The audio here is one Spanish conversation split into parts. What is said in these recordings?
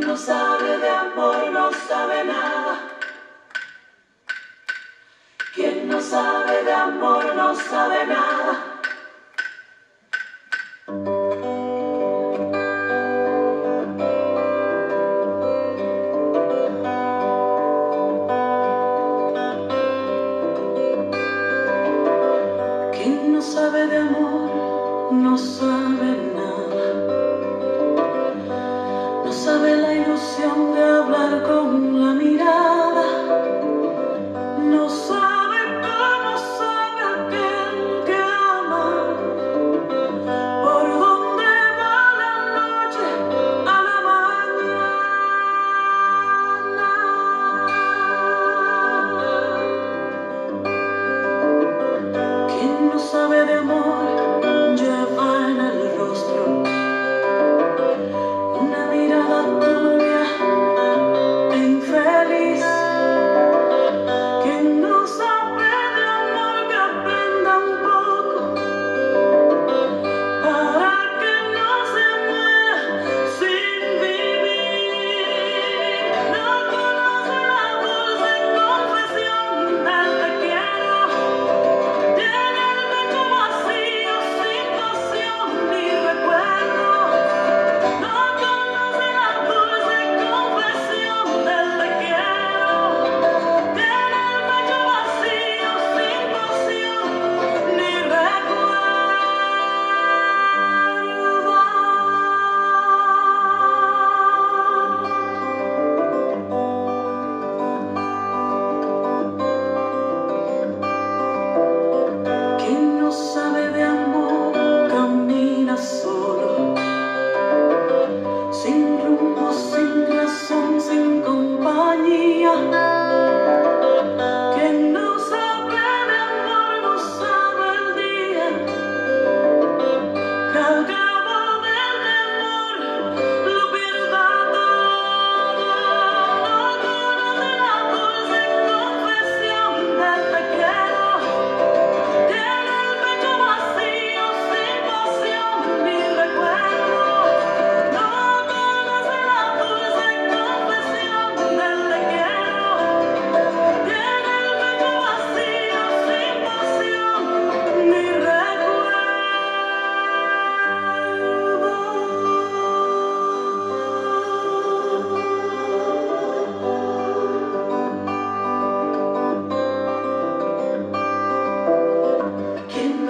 no sabe de amor, no sabe nada. Quien no sabe de amor, no sabe nada. Quien no sabe de amor, no sabe nada. Oh.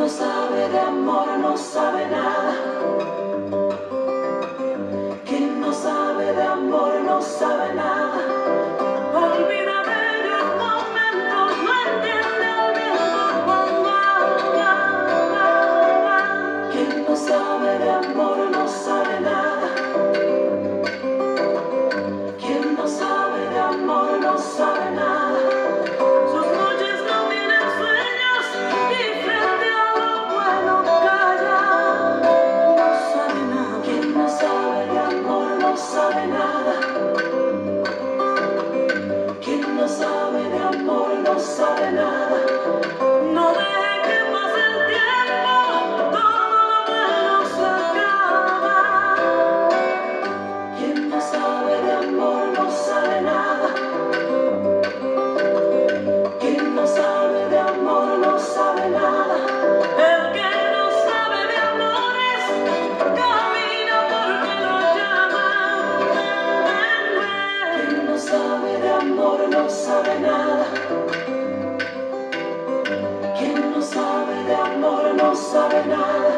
sabe de amor, no sabe. no sabe nada. Quien no sabe de amor no sabe nada.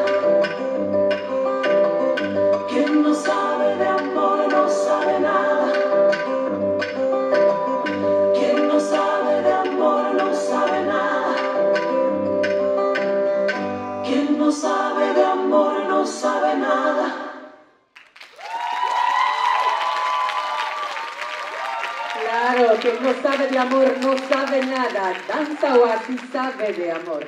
Claro, quien no sabe de amor no sabe nada. Danza o así sabe de amor.